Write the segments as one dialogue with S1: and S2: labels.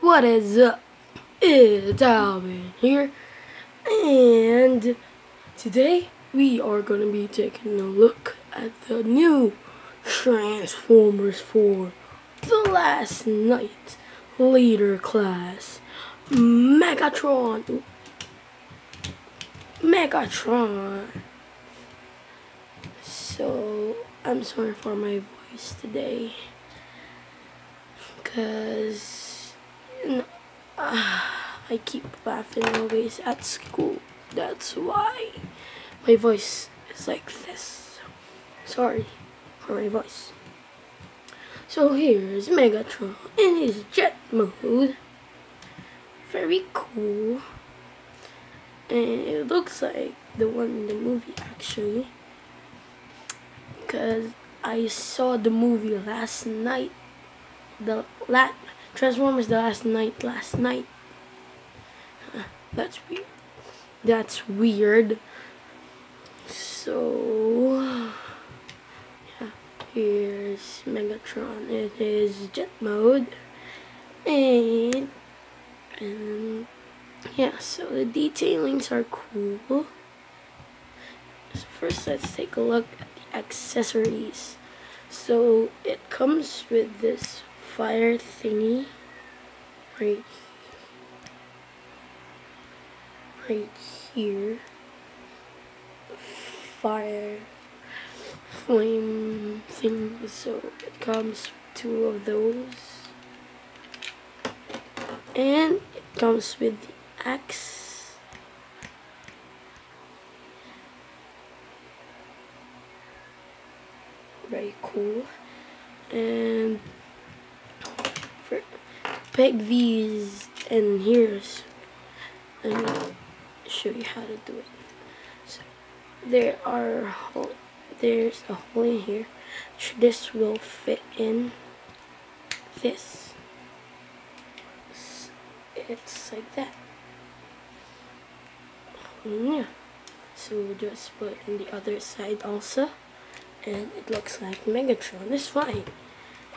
S1: What is uh, up? It's Alvin here, and today we are going to be taking a look at the new Transformers for The Last Knight Leader Class Megatron. Megatron. So, I'm sorry for my voice today, because Ah, I keep laughing always at school. That's why my voice is like this. Sorry for my voice. So here's Megatron in his jet mode. Very cool. And it looks like the one in the movie actually. Because I saw the movie last night. The last Transformers the Last Knight last night. That's weird. That's weird. So yeah, here's Megatron in his jet mode. And and yeah, so the detailings are cool. So first let's take a look at the accessories. So it comes with this fire thingy. Right right here. Fire flame thing so it comes two of those. And it comes with the axe. Very cool. And pick these and here's let me show you how to do it. So there are there's a hole in here. This will fit in this. It's like that. Yeah. So we'll just put in the other side also. And it looks like Megatron is fine.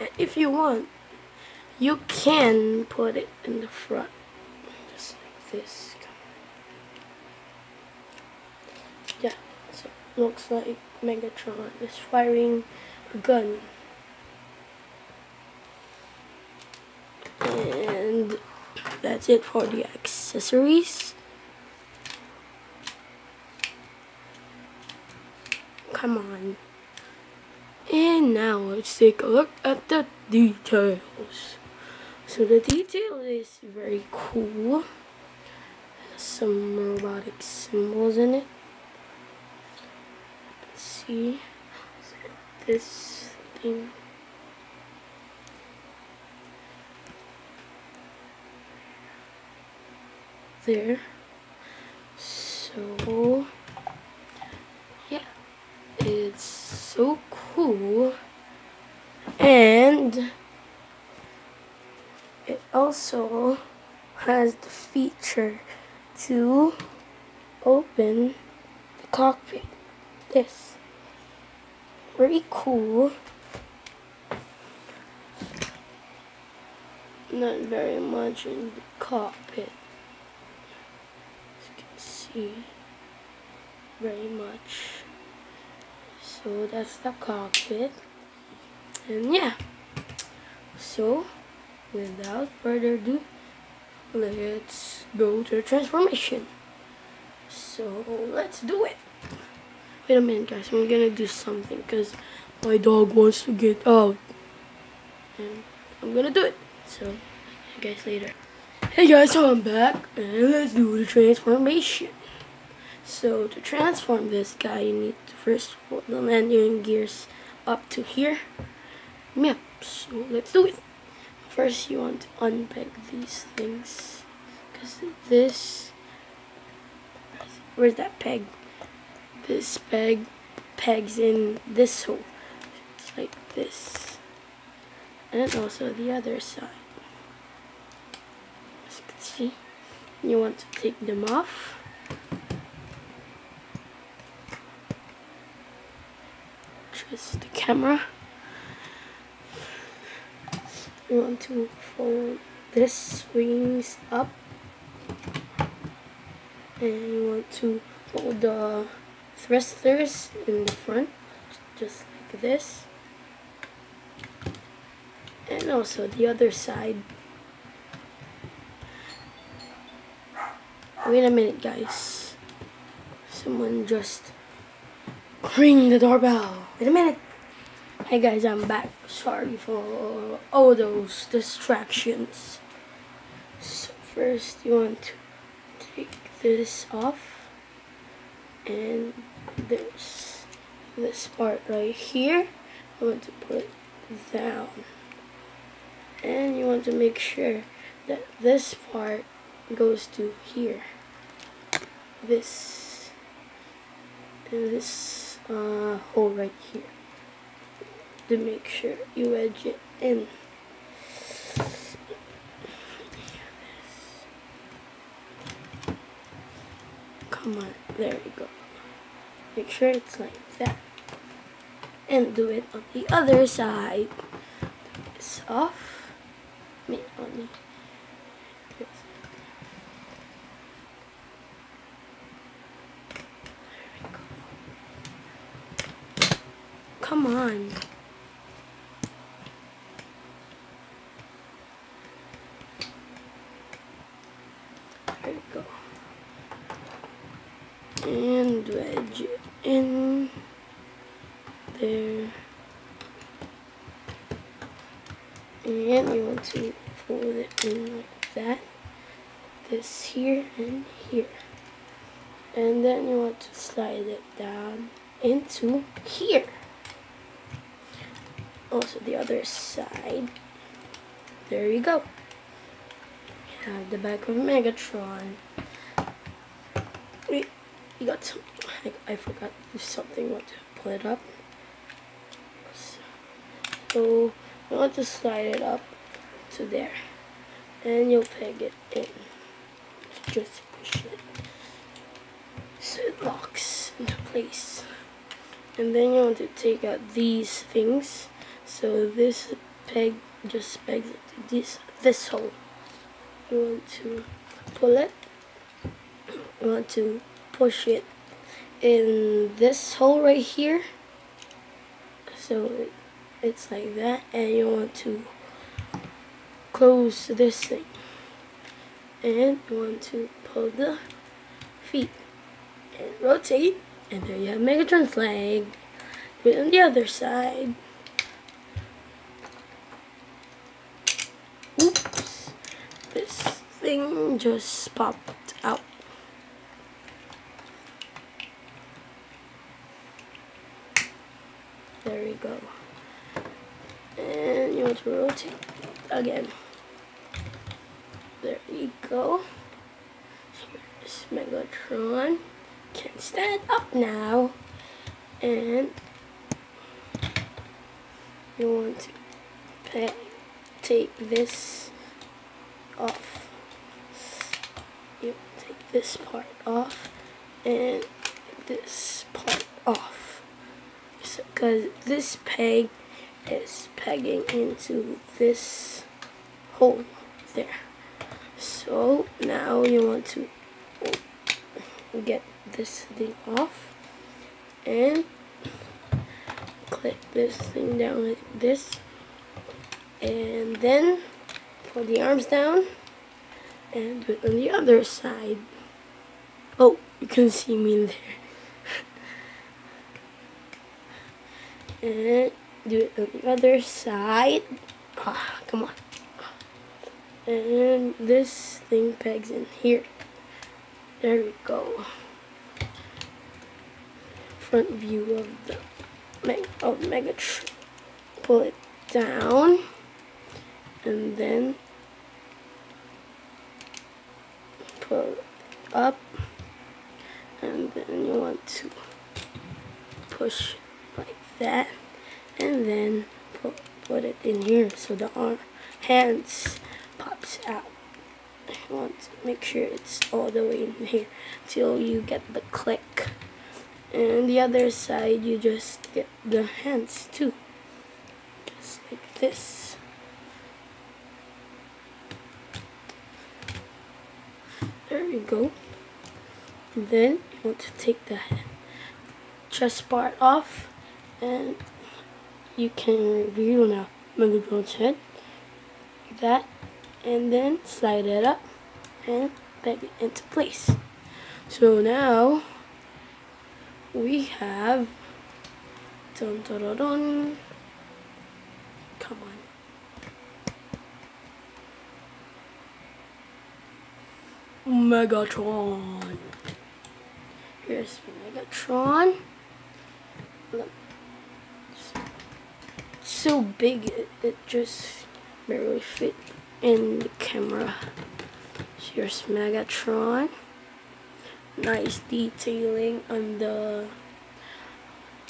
S1: And if you want you can put it in the front just like this. Yeah so looks like Megatron is firing a gun. And that's it for the accessories. Come on. And now let's take a look at the details so the detail is very cool. Has some robotic symbols in it. Let's see this thing. There. So yeah, it's so cool and it also has the feature to open the cockpit. This. Very cool. Not very much in the cockpit. As you can see. Very much. So that's the cockpit. And yeah. So without further ado, let's go to the transformation. So let's do it. Wait a minute guys, I'm gonna do something because my dog wants to get out. And I'm gonna do it. So, guys later. Hey guys, so I'm back and let's do the transformation. So to transform this guy, you need to first put the landing gears up to here. Yep, so let's do it first you want to unpeg these things. Because this where's that peg? This peg pegs in this hole. It's like this. And also the other side. As you can see you want to take them off. Just the camera you want to fold this wings up? And you want to fold the thrusters in the front just like this. And also the other side. Wait a minute guys. Someone just ring the doorbell. Wait a minute Hey guys, I'm back. Sorry for all those distractions. So first you want to take this off and there's this part right here. I want to put down. And you want to make sure that this part goes to here. This and this uh, hole right here to make sure you wedge it in. Come on, there we go. Make sure it's like that. And do it on the other side. This off. Me on me. Come on. There we go. And wedge in there. And you want to fold it in like that. This here and here. And then you want to slide it down into here. Also the other side. There you go have the back of Megatron. We, we got some, I, I forgot something, what to put it up. So, you want to slide it up to there. And you'll peg it in. Just push it. So it locks into place. And then you want to take out these things. So this peg just pegs it to this, this hole you want to pull it you want to push it in this hole right here. So it's like that and you want to close this thing. And you want to pull the feet and rotate. And there you have Megatron's do it on the other side. Oops. This thing just popped out. There we go. And you want to rotate again. There we go. Here's Megatron. Can stand up now. And you want to take this off you take this part off and this part off because this peg is pegging into this hole there so now you want to get this thing off and click this thing down like this and then pull the arms down and do it on the other side. Oh, you can see me there. And do it on the other side. Ah, come on. And this thing pegs in here. There we go. Front view of the Meg of Megatron. Pull it down. And then pull up and then you want to push that and then put, put it in here so the arm hands pops out. You want to make sure it's all the way in here till you get the click. And the other side you just get the hands too just like this. There you go. Then you want to take the chest part off and you can reveal now Megatron's head like that. And then slide it up and peg it into place. So now we have dun, dun, dun, dun. come on. Megatron. Here's Megatron. Look so big it, just barely fit in the camera. Here's Megatron. Nice detailing on the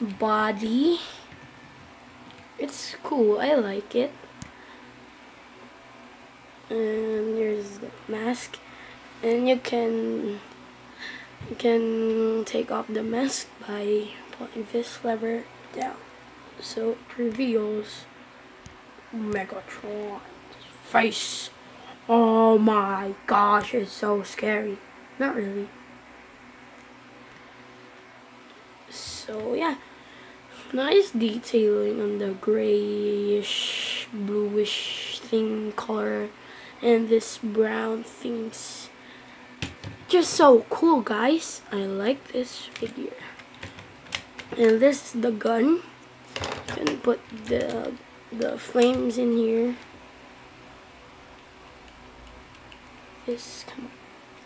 S1: body. It's cool I like it. And here's the mask. And you can you can take off the mask by putting this lever down so it reveals Megatron's face oh my gosh it's so scary not really So yeah, nice detailing on the grayish, bluish thing color and this brown things. Just so cool guys. I like this figure. And this is the gun. You can put the the flames in here. This come on.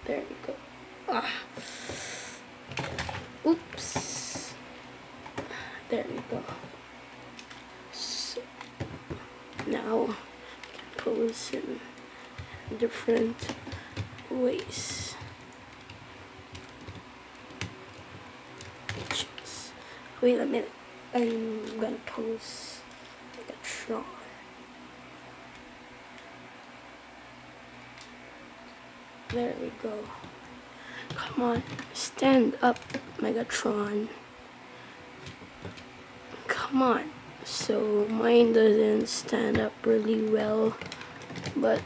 S1: There you go. Ah. Oops. There we go. So now we can pose in different ways. Wait a minute. I'm gonna pose like a Tron. There we go. Come on, stand up, Megatron come on. So mine doesn't stand up really well, but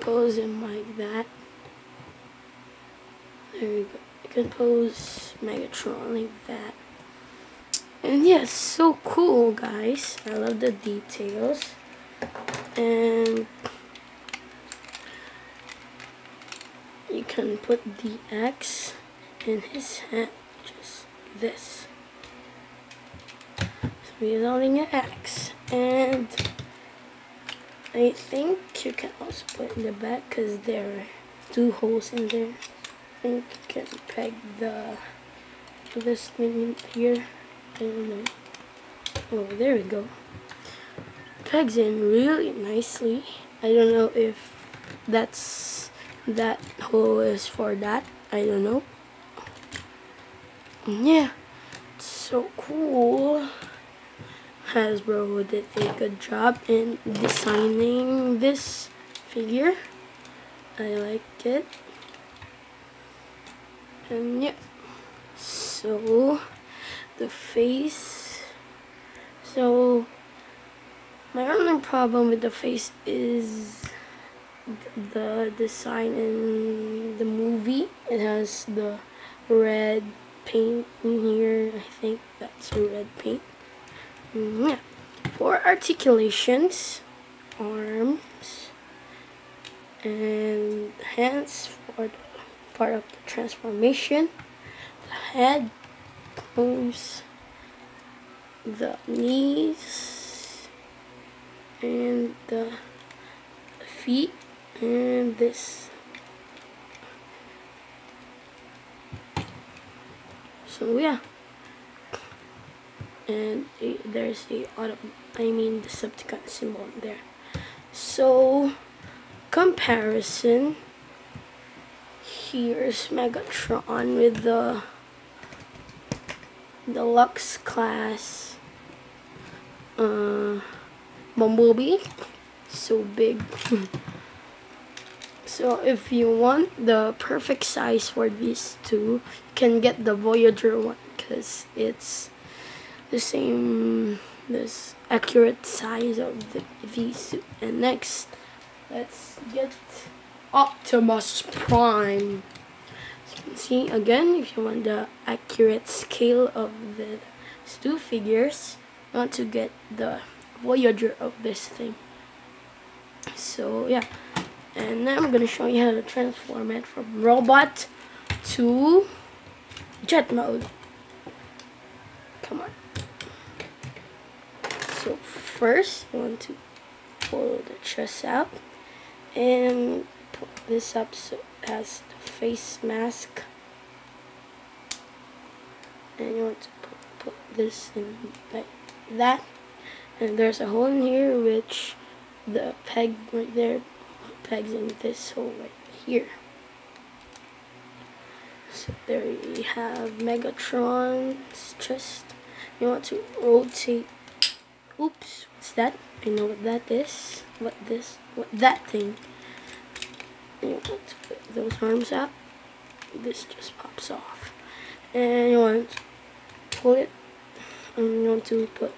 S1: pose him like that. There we go. You can pose Megatron like that. And yes, yeah, so cool guys. I love the details. And you can put the X in his hand, just this. So holding an axe, and I think you can also put in the back because there are two holes in there. I think you can peg the this thing here. Know. Oh, there we go. Pegs in really nicely. I don't know if that's that hole is for that. I don't know yeah, it's so cool. Hasbro did a good job in designing this figure. I like it. And yeah, so the face. So my only problem with the face is the design in the movie. It has the red paint in here. I think that's red paint. Mm, yeah. For articulations, arms, and hands for the part of the transformation. The head goes the knees and the feet and this So yeah. And there's the auto, I mean the Decepticon symbol there. So comparison. Here's Megatron with the deluxe class uh, Bumblebee. So big. So if you want the perfect size for these two, you can get the Voyager one because it's the same this accurate size of the V-suit. And next, let's get Optimus Prime. See, again, if you want the accurate scale of the two figures, you want to get the Voyager of this thing. So, yeah. And now I'm going to show you how to transform it from robot to jet mode. Come on. So first you want to pull the chest out and put this up so has the face mask. And you want to put, put this in like that. And there's a hole in here which the peg right there pegs in this hole right here. So there you have Megatron's chest. You want to rotate. Oops, what's that? I know what that is. What this? What that thing? And you want to put those arms out. This just pops off. And you want to pull it. And you want to put.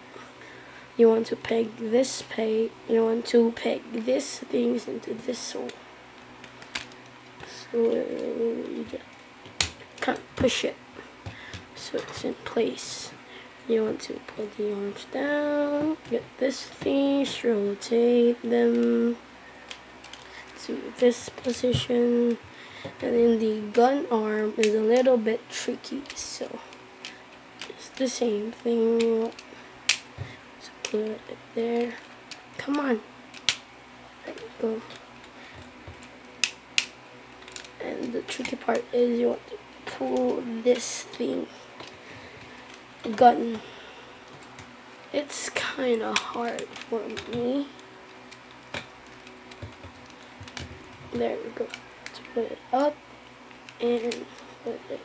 S1: You want to peg this peg. You want to peg this things into this hole. So you just of push it so it's in place. You want to pull the arms down, get this thing, rotate them to this position, and then the gun arm is a little bit tricky, so it's the same thing. Put it there. Come on. Go. And the tricky part is you want to pull this thing gun. It's kind of hard for me. There we go. Let's put it up and put it